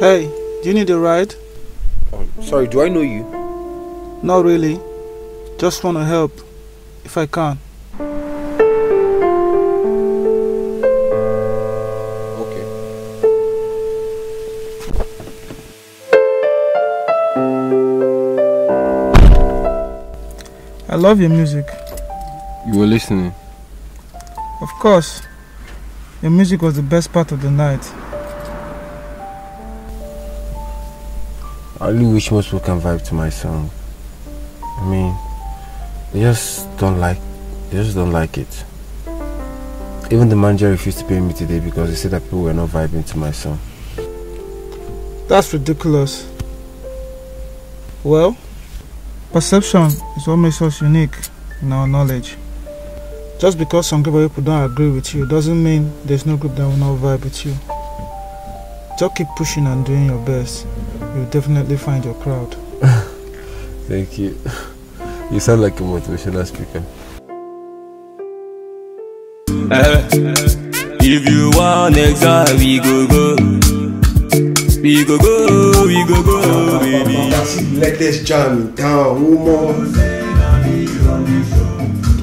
Hey, do you need a ride? Um, sorry, do I know you? Not really. Just want to help, if I can. Okay. I love your music. You were listening. Of course. Your music was the best part of the night. I really wish most people can vibe to my song. I mean, they just don't like, they just don't like it. Even the manager refused to pay me today because he said that people were not vibing to my song. That's ridiculous. Well, perception is what makes us unique in our knowledge. Just because some group of people don't agree with you doesn't mean there's no group that will not vibe with you. Just keep pushing and doing your best. You'll definitely find your crowd. Thank you. You sound like a motivational speaker. Eh, if you want exile, we go go. We go go, we go go, baby. Let us jam in town, woman.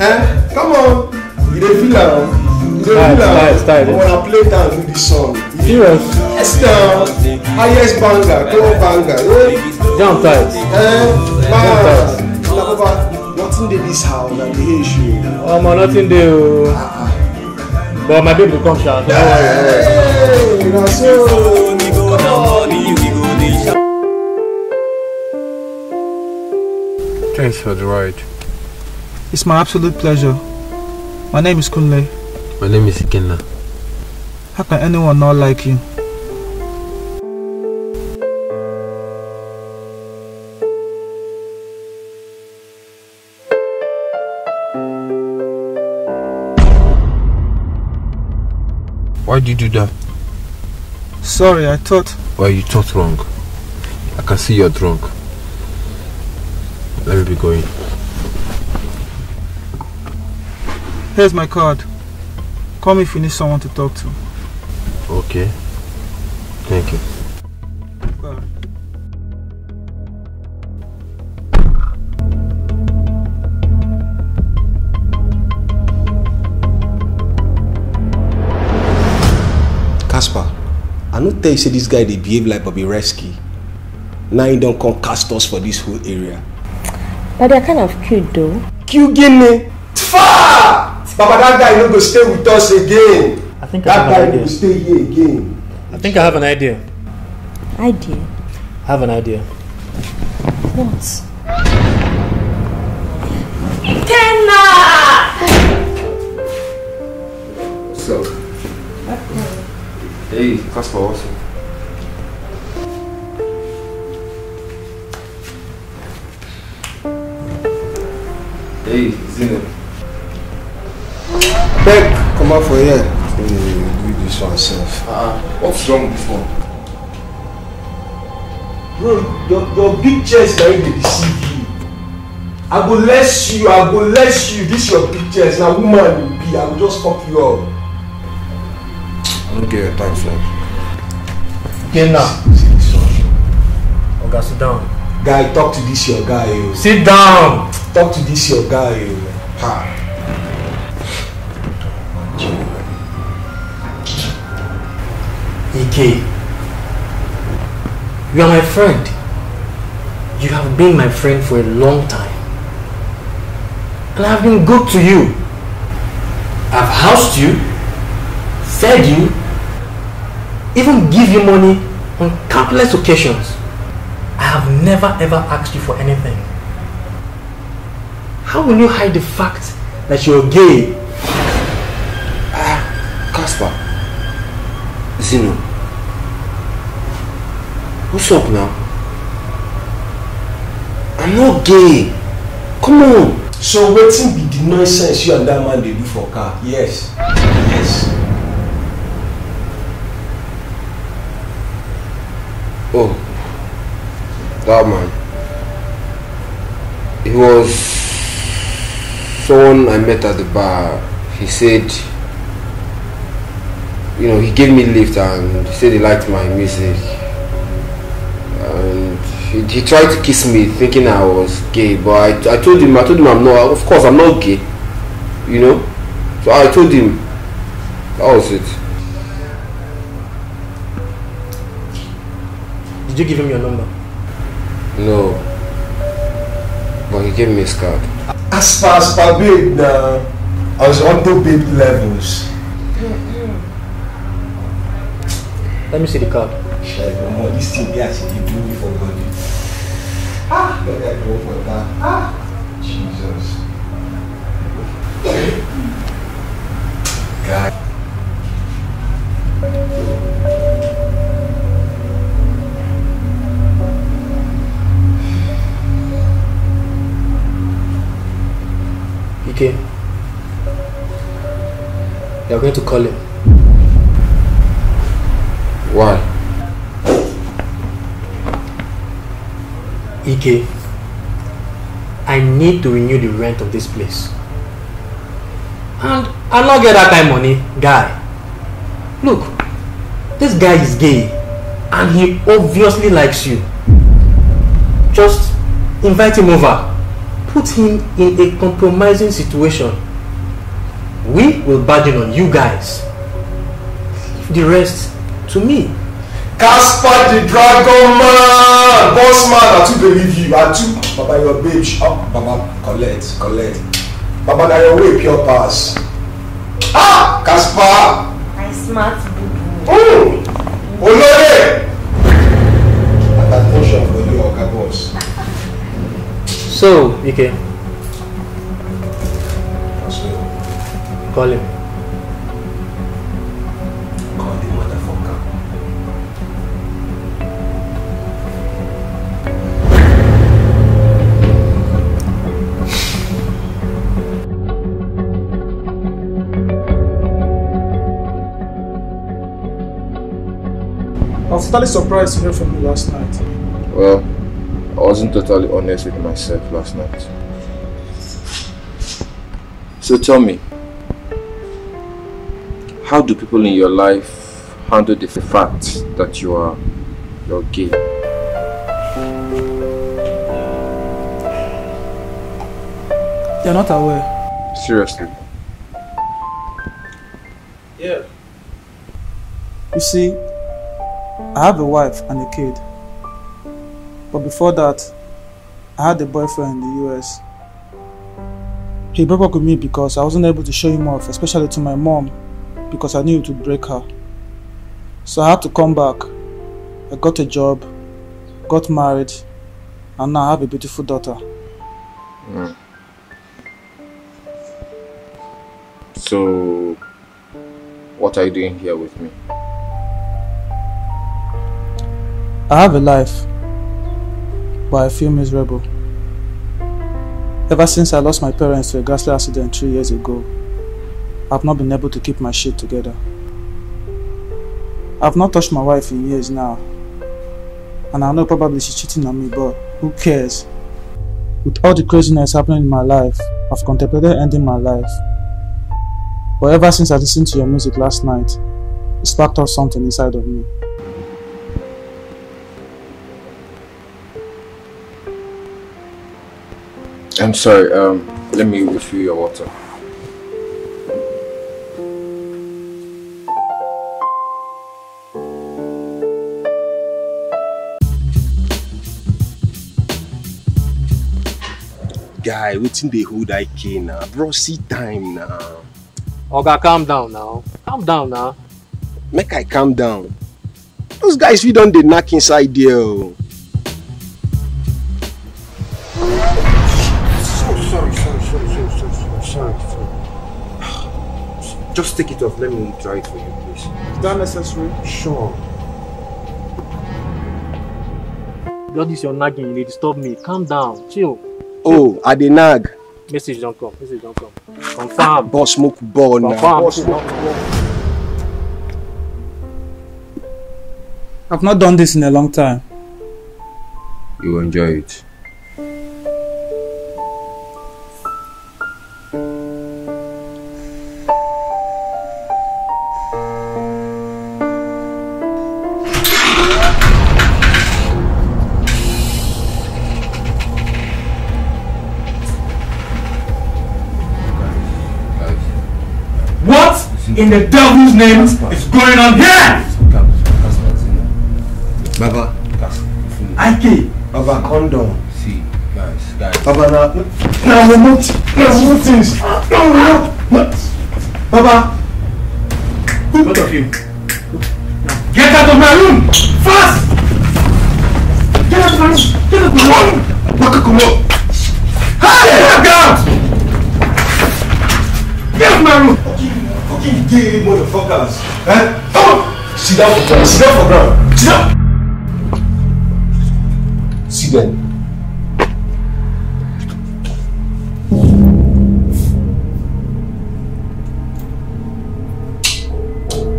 Eh? Come on. You dey feel am? You dey Style, feel am? style, style. I wanna play down with this song. Serious? Yes now. Highest banger, club banger. Eh? Jam tight. Eh? Man. Na baba, nothing dey this house na the issue. Omo nothing dey o. But my baby go come sha. Don't worry. Hey, na so. We go naughty, we go dey shout. Thanks for the ride. It's my absolute pleasure. My name is Kunle. My name is Ikenna. How can anyone not like you? Why did you do that? Sorry, I thought. Why you thought wrong? I can see you're drunk. Let me be going. Here's my card. Call me if you need someone to talk to. Okay. Thank you. Casper, I no tell you say this guy dey behave like Bobby Resky. Now he don come cast us for this whole area. But they're kind of cute though. Q Guinea. Far! Baba that guy no go stay with us again. I think I have an guy no idea. stay here again. I think I have an idea. Idea. I have an idea. What? So. Hey, Casper, what's up? Hey, Zino. Beg, come out for here. Hey, do this one self. Uh, what's wrong with this one? Bro, your, your big chest na him dey deceive you. I go less you, I go less you. This your big chest. Na woman you be. I go just fuck you up. I don't get your time, son. Okay now. Oga sit down. Guy, talk to this your guy. Yo. Sit down. Talk to this your guy. Yo. Ha. Ike. You are my friend. You have been my friend for a long time. And I've been good to you. I've housed you, fed you, even give you money on countless occasions. I have never ever asked you for anything. How will you hide the fact that you're gay? Zino. What's up now? I'm not gay. Come on. So wetin be the nonsense you and that man dey do for car? Yes. Yes. Oh. That man. He was someone I met at the bar. He said, you know, he gave me lift and he said he liked my music. he, he tried to kiss me thinking I was gay, but I, I told him I told him I'm not. Of course I'm not gay. You know. So I told him. That was it. Did you give him your number? No. But he gave me his card. As far as per babe na I was on to babe levels. Let me see the card. Like this thing as e do me for body. Ah I go for that. Ah Jesus. God. Ike. You're going to call him. Why? Ike. I need to renew the rent of this place. And I'll not get that kind of money, guy. Look, this guy is gay and he obviously likes you. Just invite him over. Put him in a compromising situation. We will bargain on you guys. The rest to me. Casper the Dragon Man! Boss man, I too believe you. I too. Baba, your babe. sh- Oh, Baba, collect, collect. Baba, na your way pure pass. Ah! Casper! I smart boo Mm. Olóyè! Attention for you, Oga boss. So, Ike, So, call him. I was totally surprised to hear from you last night. Well, I wasn't totally honest with myself last night. So tell me, how do people in your life handle the fact that you are you're gay? They're not aware. Seriously. Yeah. You see, I have a wife and a kid. But before that, I had a boyfriend in the US. He broke up with me because I wasn't able to show him off, especially to my mom, because I knew it would break her. So I had to come back. I got a job, got married, and now I have a beautiful daughter. Hmm. So, what are you doing here with me? I have a life, but I feel miserable. Ever since I lost my parents to a ghastly accident three years ago, I've not been able to keep my shit together. I've not touched my wife in years now, and I know probably she's cheating on me, but who cares? With all the craziness happening in my life, I've contemplated ending my life. But ever since I listened to your music last night, it sparked off something inside of me. I'm sorry, um, let me refill your water. guy wetin dey hold ike na bro see time now. Oga, calm down now. Calm down now. make i calm down those guys fit don dey knack inside there sorry, sorry, sorry, sorry. Just take it off. Let me dry it for you, please. Is that necessary? Sure. Blood is your nagging. You dey disturb me. Calm down. Chill. oh i dey nag Message don't come. Message don't come. Confirm. boss smoke ball na Confirm. boss smoke I've not done this in a long time. You enjoy it. In the devil's name is going on here? Baba, Ike, Baba, calm down. See, guys, guys. Baba, now, now we move, now we move things. No, no, no. Baba, both of you, get out of my room! Fast! Get out of my room! Get out of my room! Baka, come on. Hey, get out! Get out of my room! Fucking gay motherfuckers. Eh? Come on. Sit down for ground. Sit down for ground. Sit down. Sit down.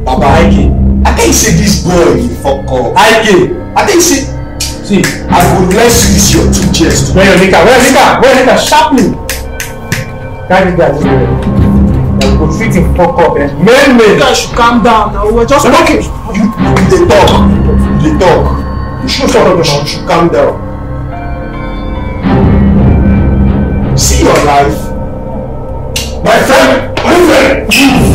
Baba Ike, I think say this boy you fuck up. Ike, I think say see, I go bless you this your two chest. where your liquor? Where your liquor? Where your liquor? Sharply! Carry this go him fuck up and man You guys should calm down. Now we're just Okay, you you dey talk, you dey talk. You should shut up, you should, calm down. See your life. My friend, my friend, move.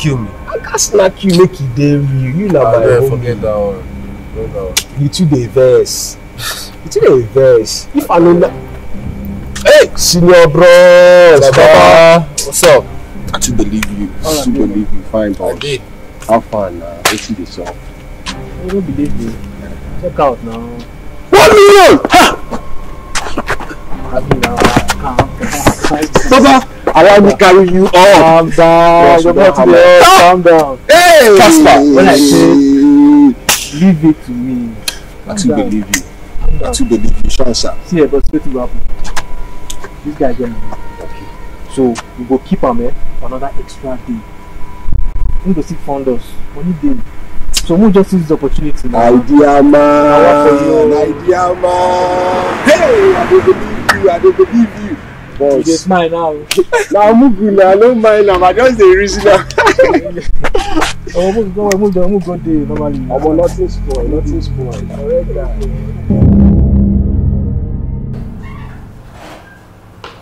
Kill me. I can snack you make e dey real. You na Ah, my homie. forget that one. Forget that one. You too dey vex. You too dey vex. If I no na. Hey, senior bros, Baba. What's up? I too believe you. I too believe you. Fine, I boss. did. How far na? Wetin dey sup? I don't believe you. Check out now. One million! Ha! Happy now. Baba, I wan me carry you up. Calm down. You're to have all calm down. Hey! Casper, when I say- Leave it to me. I too believe you. I too believe you. Sure, sir. See here, but wait will happen. This guy get money. Okay. So we go keep am eh for another extra day. We go seek funders. Money day. So we just use this opportunity now. Idea man. Idea man. Hey, I dey believe you. I dey believe you. You dey Boss. smile now. Na mugu na, I no mind am. I just dey reason am. Oh, move go, move go, move go day normally. Omo, nothing spoil, nothing spoil. Correct guy.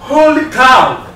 Holy cow!